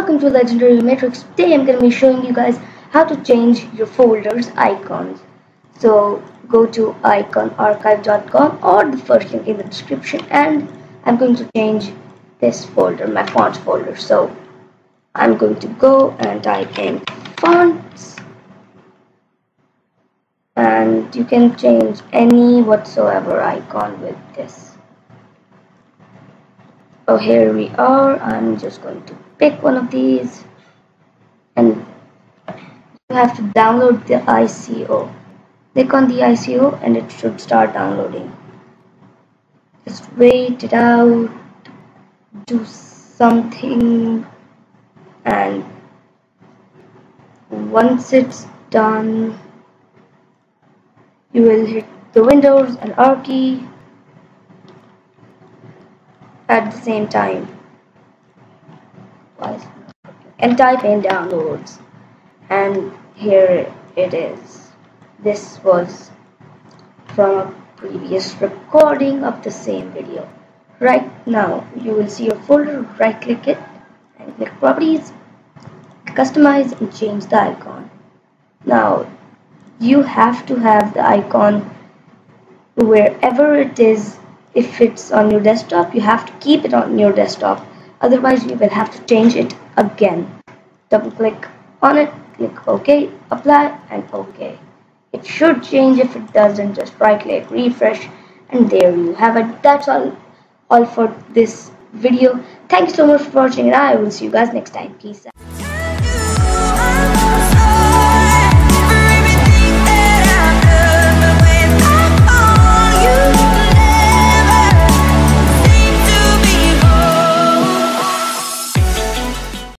welcome to Legendary Matroix. Today I'm going to be showing you guys how to change your folders icons. So go to iconarchive.com or the first link in the description and I'm going to change this folder, my fonts folder. So I'm going to go and type in fonts and you can change any whatsoever icon with this so here we are. I'm just going to pick one of these. And you have to download the ICO click on the ICO and it should start downloading. Just wait it out. Do something. And once it's done you will hit the Windows and R key at the same time. And type in downloads. And here it is. This was from a previous recording of the same video. Right now you will see your folder right click it and click properties customize and change the icon. Now you have to have the icon wherever it is if it's on your desktop you have to keep it on your desktop. Otherwise you will have to change it again. Double click on it click ok apply and ok. It should change if it doesn't. Just right click refresh and there you have it. That's all all for this video. Thank you so much for watching and i will see you guys next time. Peace out